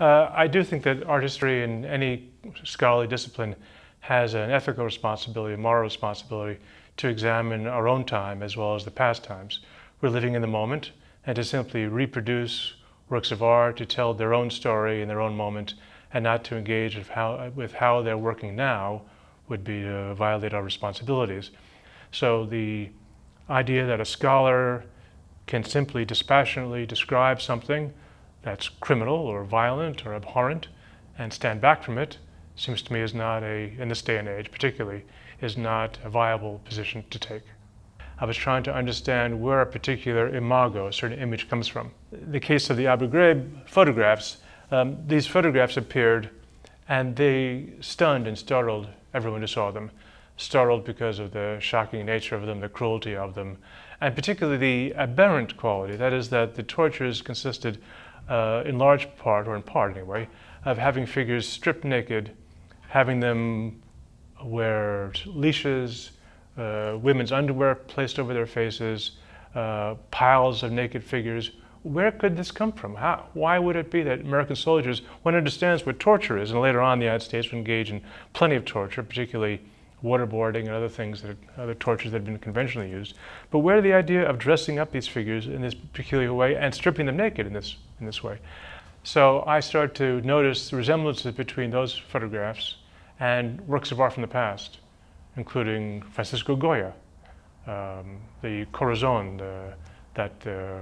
Uh, I do think that art history in any scholarly discipline has an ethical responsibility, a moral responsibility to examine our own time as well as the past times. We're living in the moment and to simply reproduce works of art to tell their own story in their own moment and not to engage with how, with how they're working now would be to violate our responsibilities. So the idea that a scholar can simply dispassionately describe something that's criminal or violent or abhorrent and stand back from it seems to me is not a, in this day and age particularly, is not a viable position to take. I was trying to understand where a particular imago, a certain image comes from. The case of the Abu Ghraib photographs, um, these photographs appeared and they stunned and startled everyone who saw them. Startled because of the shocking nature of them, the cruelty of them, and particularly the aberrant quality, that is that the tortures consisted uh, in large part, or in part anyway, of having figures stripped naked, having them wear leashes, uh, women's underwear placed over their faces, uh, piles of naked figures. Where could this come from? How, why would it be that American soldiers, one understands what torture is, and later on the United States would engage in plenty of torture, particularly waterboarding and other things, that other tortures that had been conventionally used. But where the idea of dressing up these figures in this peculiar way and stripping them naked in this, in this way? So I started to notice the resemblances between those photographs and works of art from the past, including Francisco Goya, um, the coroza the, that uh,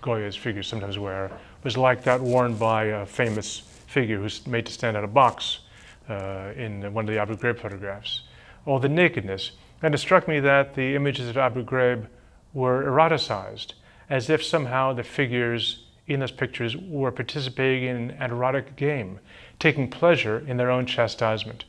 Goya's figures sometimes wear, was like that worn by a famous figure who's made to stand out a box uh, in one of the Abu Ghraib photographs or the nakedness. And it struck me that the images of Abu Ghraib were eroticized, as if somehow the figures in those pictures were participating in an erotic game, taking pleasure in their own chastisement.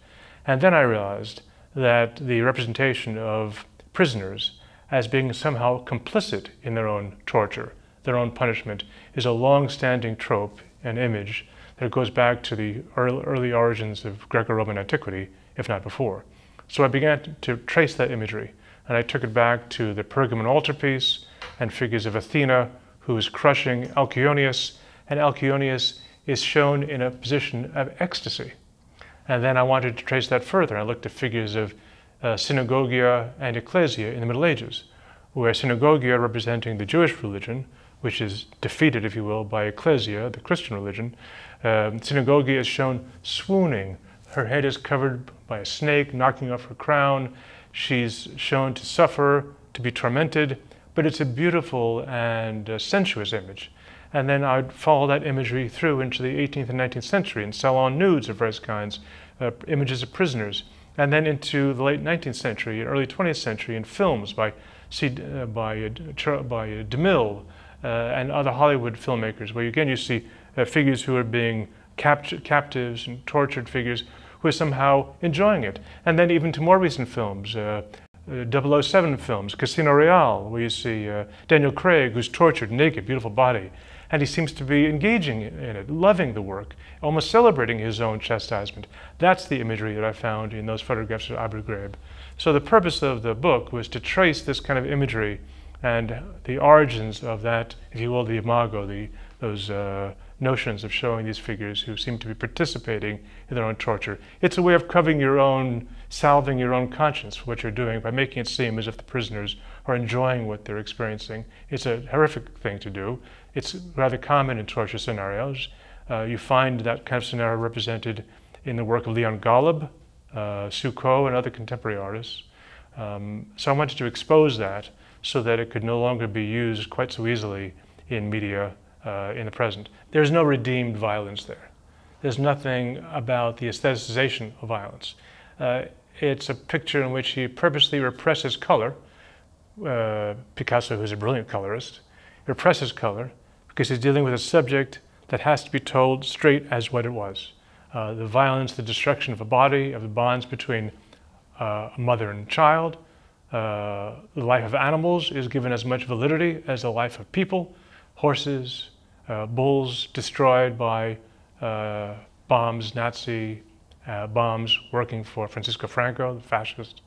And then I realized that the representation of prisoners as being somehow complicit in their own torture, their own punishment, is a long-standing trope and image that goes back to the early origins of Greco-Roman antiquity, if not before. So I began to trace that imagery, and I took it back to the Pergamon altarpiece and figures of Athena, who is crushing Alkyoneus, and Alkyoneus is shown in a position of ecstasy. And then I wanted to trace that further. I looked at figures of uh, synagoga and ecclesia in the Middle Ages, where synagoga representing the Jewish religion, which is defeated, if you will, by ecclesia, the Christian religion, um, synagoga is shown swooning her head is covered by a snake knocking off her crown. She's shown to suffer, to be tormented, but it's a beautiful and uh, sensuous image. And then I'd follow that imagery through into the 18th and 19th century and salon nudes of various kinds, uh, images of prisoners, and then into the late 19th century and early 20th century in films by, uh, by, uh, by DeMille uh, and other Hollywood filmmakers, where again you see uh, figures who are being capt captives and tortured figures who are somehow enjoying it. And then even to more recent films, uh, uh, 007 films, Casino Royale, where you see uh, Daniel Craig, who's tortured, naked, beautiful body, and he seems to be engaging in it, loving the work, almost celebrating his own chastisement. That's the imagery that I found in those photographs of Abu Ghraib. So the purpose of the book was to trace this kind of imagery and the origins of that, if you will, the imago, the, those uh, notions of showing these figures who seem to be participating in their own torture. It's a way of covering your own, salving your own conscience for what you're doing by making it seem as if the prisoners are enjoying what they're experiencing. It's a horrific thing to do. It's rather common in torture scenarios. Uh, you find that kind of scenario represented in the work of Leon Golub, uh, and other contemporary artists. Um, so I wanted to expose that so that it could no longer be used quite so easily in media uh, in the present. There's no redeemed violence there. There's nothing about the aestheticization of violence. Uh, it's a picture in which he purposely represses color. Uh, Picasso, who's a brilliant colorist, represses color because he's dealing with a subject that has to be told straight as what it was. Uh, the violence, the destruction of a body, of the bonds between uh, a mother and child, uh, the life of animals is given as much validity as the life of people, horses, uh, bulls destroyed by uh, bombs, Nazi uh, bombs working for Francisco Franco, the fascist.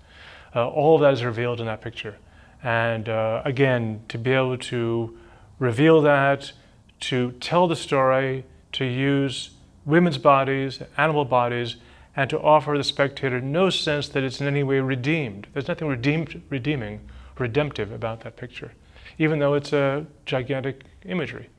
Uh, all of that is revealed in that picture. And uh, again, to be able to reveal that, to tell the story, to use women's bodies, animal bodies, and to offer the spectator no sense that it's in any way redeemed. There's nothing redeemed, redeeming, redemptive about that picture, even though it's a gigantic imagery.